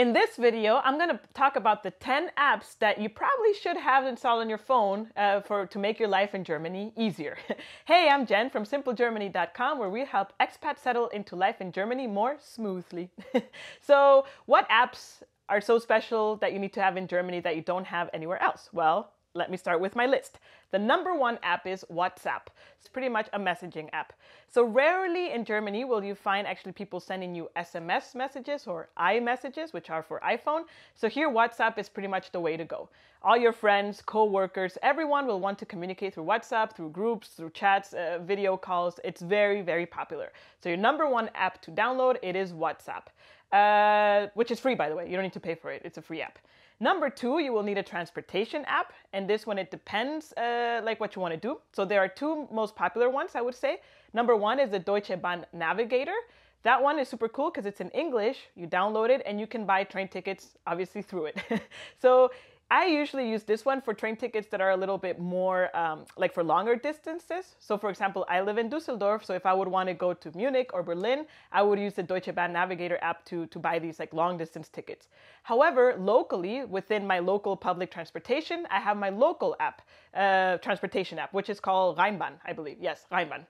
In this video, I'm going to talk about the 10 apps that you probably should have installed on your phone uh, for to make your life in Germany easier. hey, I'm Jen from simplegermany.com where we help expats settle into life in Germany more smoothly. so, what apps are so special that you need to have in Germany that you don't have anywhere else? Well, let me start with my list. The number one app is WhatsApp. It's pretty much a messaging app. So rarely in Germany will you find actually people sending you SMS messages or iMessages, which are for iPhone. So here WhatsApp is pretty much the way to go. All your friends, co-workers, everyone will want to communicate through WhatsApp, through groups, through chats, uh, video calls. It's very, very popular. So your number one app to download, it is WhatsApp, uh, which is free, by the way. You don't need to pay for it. It's a free app. Number two, you will need a transportation app, and this one it depends uh, like what you want to do. So there are two most popular ones, I would say. Number one is the Deutsche Bahn Navigator. That one is super cool because it's in English. You download it and you can buy train tickets obviously through it. so I usually use this one for train tickets that are a little bit more um, like for longer distances. So, for example, I live in Dusseldorf, so if I would want to go to Munich or Berlin, I would use the Deutsche Bahn Navigator app to, to buy these like long distance tickets. However, locally, within my local public transportation, I have my local app, uh, transportation app, which is called Rheinbahn, I believe. Yes, Rheinbahn.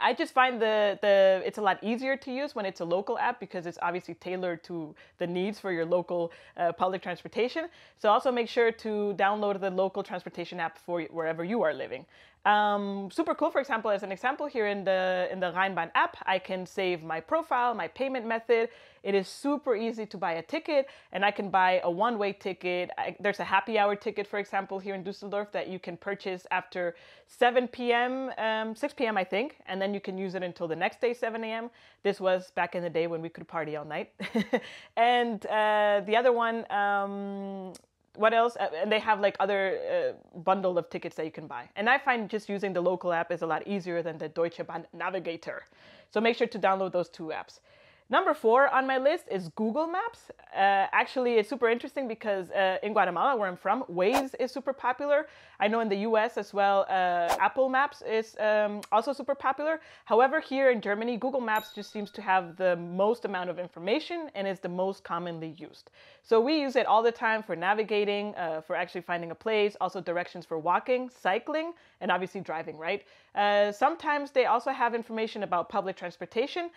I just find the, the it's a lot easier to use when it's a local app because it's obviously tailored to the needs for your local uh, public transportation. So also make sure to download the local transportation app for wherever you are living. Um, super cool, for example, as an example here in the in the Rheinbahn app, I can save my profile, my payment method. It is super easy to buy a ticket, and I can buy a one-way ticket. I, there's a happy hour ticket, for example, here in Dusseldorf that you can purchase after 7 p.m., um, 6 p.m., I think, and then you can use it until the next day, 7 a.m. This was back in the day when we could party all night. and uh, the other one. Um, what else? Uh, and they have like other uh, bundle of tickets that you can buy. And I find just using the local app is a lot easier than the Deutsche Bahn Navigator. So make sure to download those two apps. Number four on my list is Google Maps. Uh, actually, it's super interesting because uh, in Guatemala, where I'm from, Waze is super popular. I know in the US as well, uh, Apple Maps is um, also super popular. However, here in Germany, Google Maps just seems to have the most amount of information and is the most commonly used. So we use it all the time for navigating, uh, for actually finding a place, also directions for walking, cycling, and obviously driving, right? Uh, sometimes they also have information about public transportation.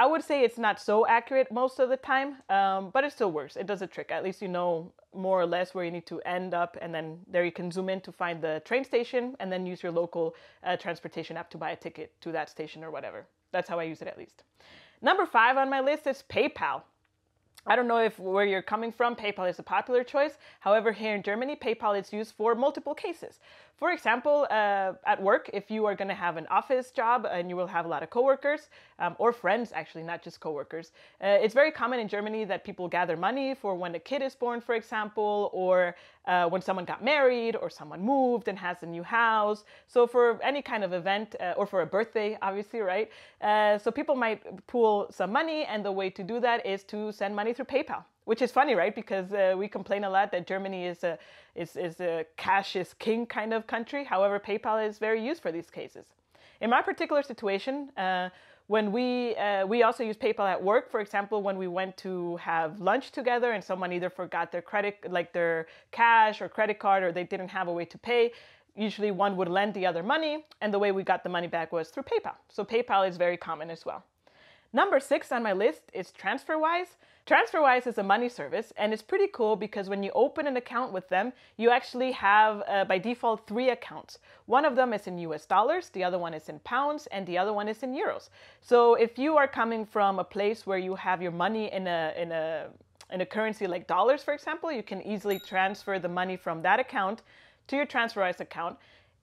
I would say it's not so accurate most of the time, um, but it still works. It does a trick. At least you know more or less where you need to end up, and then there you can zoom in to find the train station, and then use your local uh, transportation app to buy a ticket to that station or whatever. That's how I use it at least. Number five on my list is PayPal. I don't know if where you're coming from, PayPal is a popular choice. However, here in Germany, PayPal is used for multiple cases. For example, uh, at work, if you are going to have an office job and you will have a lot of coworkers um, or friends, actually, not just coworkers, uh, it's very common in Germany that people gather money for when a kid is born, for example, or uh, when someone got married or someone moved and has a new house. So for any kind of event uh, or for a birthday, obviously, right? Uh, so people might pool some money, and the way to do that is to send money through PayPal which is funny, right? Because uh, we complain a lot that Germany is a is is a cash is king kind of country. However, PayPal is very used for these cases. In my particular situation, uh, when we uh, we also use PayPal at work, for example, when we went to have lunch together and someone either forgot their credit, like their cash or credit card, or they didn't have a way to pay. Usually, one would lend the other money, and the way we got the money back was through PayPal. So PayPal is very common as well. Number six on my list is TransferWise. TransferWise is a money service and it's pretty cool because when you open an account with them, you actually have uh, by default three accounts. One of them is in US dollars, the other one is in pounds, and the other one is in euros. So if you are coming from a place where you have your money in a in a in a currency like dollars, for example, you can easily transfer the money from that account to your TransferWise account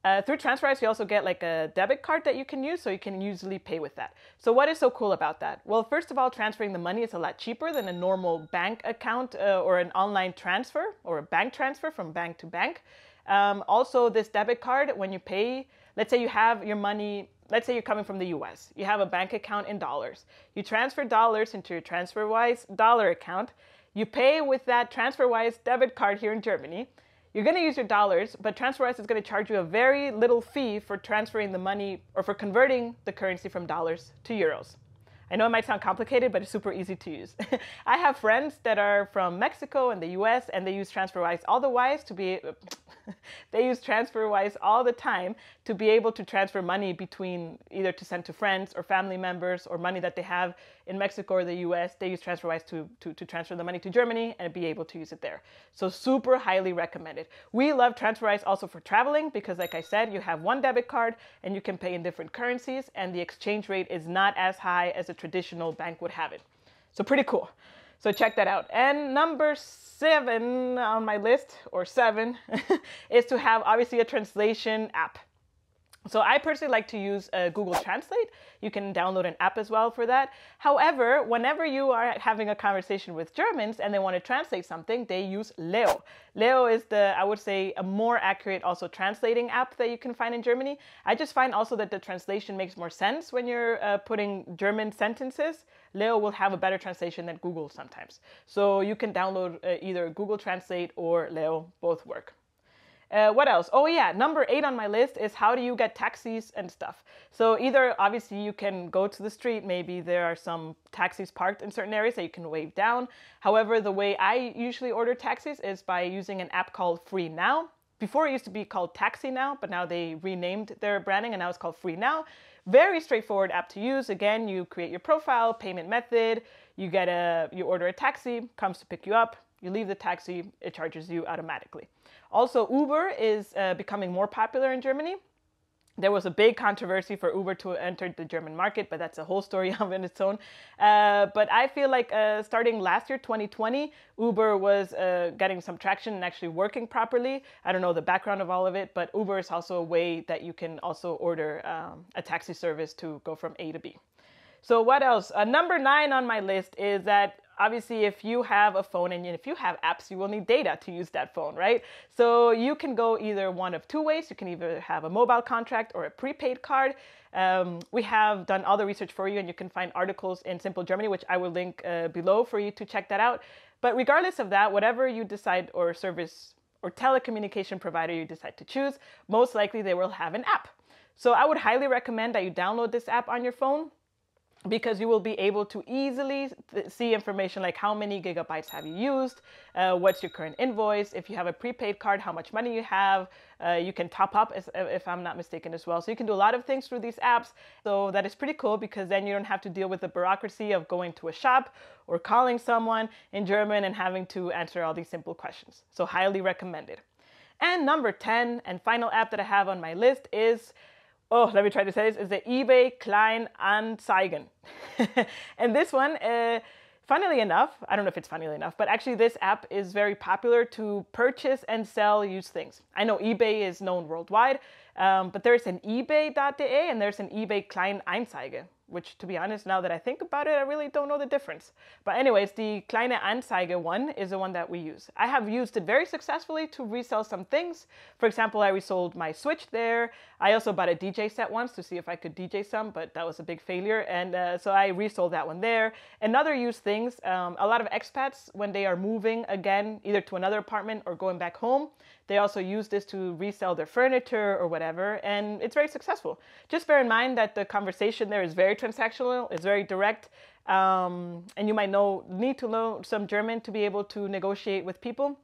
uh, through TransferWise, you also get like a debit card that you can use, so you can usually pay with that. So what is so cool about that? Well, first of all, transferring the money is a lot cheaper than a normal bank account uh, or an online transfer or a bank transfer from bank to bank. Um, also, this debit card, when you pay, let's say you have your money, let's say you're coming from the US, you have a bank account in dollars. You transfer dollars into your TransferWise dollar account. You pay with that TransferWise debit card here in Germany. You're going to use your dollars, but TransferWise is going to charge you a very little fee for transferring the money or for converting the currency from dollars to euros. I know it might sound complicated, but it's super easy to use. I have friends that are from Mexico and the US and they use TransferWise all the wise to be they use TransferWise all the time to be able to transfer money between either to send to friends or family members or money that they have in Mexico or the US. They use TransferWise to, to, to transfer the money to Germany and be able to use it there. So super highly recommended. We love TransferWise also for traveling because like I said, you have one debit card and you can pay in different currencies and the exchange rate is not as high as a traditional bank would have it. So pretty cool. So check that out. And number seven on my list, or seven, is to have obviously a translation app. So I personally like to use uh, Google Translate. You can download an app as well for that. However, whenever you are having a conversation with Germans and they want to translate something, they use Leo. Leo is the, I would say, a more accurate also translating app that you can find in Germany. I just find also that the translation makes more sense when you're uh, putting German sentences. Leo will have a better translation than Google sometimes. So you can download uh, either Google Translate or Leo, both work. Uh, what else? Oh yeah, number eight on my list is how do you get taxis and stuff. So either obviously you can go to the street, maybe there are some taxis parked in certain areas that you can wave down. However, the way I usually order taxis is by using an app called Free Now. Before it used to be called Taxi Now, but now they renamed their branding and now it's called Free Now. Very straightforward app to use. Again, you create your profile, payment method, you get a you order a taxi, comes to pick you up, you leave the taxi, it charges you automatically. Also, Uber is uh, becoming more popular in Germany. There was a big controversy for Uber to enter the German market, but that's a whole story of in its own. Uh, but I feel like uh, starting last year, 2020, Uber was uh, getting some traction and actually working properly. I don't know the background of all of it, but Uber is also a way that you can also order um, a taxi service to go from A to B. So what else? Uh, number nine on my list is that obviously if you have a phone and if you have apps you will need data to use that phone right? So you can go either one of two ways. You can either have a mobile contract or a prepaid card. Um, we have done all the research for you and you can find articles in simple germany which i will link uh, below for you to check that out. But regardless of that whatever you decide or service or telecommunication provider you decide to choose most likely they will have an app. So i would highly recommend that you download this app on your phone because you will be able to easily see information like how many gigabytes have you used, uh, what's your current invoice, if you have a prepaid card, how much money you have. Uh, you can top up, as, if I'm not mistaken, as well. So you can do a lot of things through these apps. So that is pretty cool because then you don't have to deal with the bureaucracy of going to a shop or calling someone in German and having to answer all these simple questions. So highly recommended. And number 10 and final app that I have on my list is oh, let me try to say this, is the eBay Kleinanzeigen. and this one, uh, funnily enough, I don't know if it's funnily enough, but actually this app is very popular to purchase and sell used things. I know eBay is known worldwide, um, but there's an ebay.de and there's an eBay Kleinanzeige which to be honest, now that I think about it, I really don't know the difference. But anyways, the Kleine Anzeige one is the one that we use. I have used it very successfully to resell some things. For example, I resold my Switch there. I also bought a DJ set once to see if I could DJ some, but that was a big failure. And uh, so I resold that one there. And other used things, um, a lot of expats, when they are moving again, either to another apartment or going back home, they also use this to resell their furniture or whatever, and it's very successful. Just bear in mind that the conversation there is very transactional, it's very direct, um, and you might know need to know some German to be able to negotiate with people.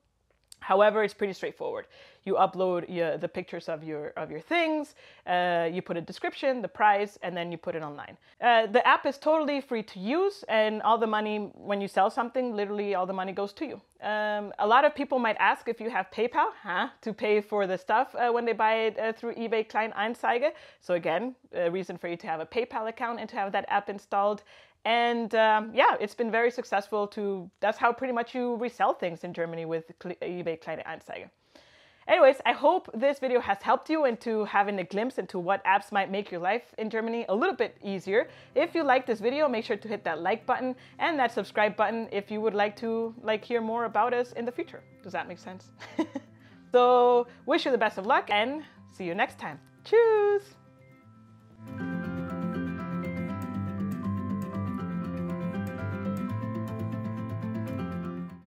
However, it's pretty straightforward. You upload your, the pictures of your of your things, uh, you put a description, the price, and then you put it online. Uh, the app is totally free to use, and all the money when you sell something, literally all the money goes to you. Um, a lot of people might ask if you have PayPal, huh, to pay for the stuff uh, when they buy it uh, through eBay Kleinanzeige. So again, a reason for you to have a PayPal account and to have that app installed. And um, yeah, it's been very successful to, that's how pretty much you resell things in Germany with eBay Kleinanzeigen. Anyways, I hope this video has helped you into having a glimpse into what apps might make your life in Germany a little bit easier. If you like this video, make sure to hit that like button and that subscribe button if you would like to like hear more about us in the future. Does that make sense? so wish you the best of luck and see you next time. Cheers!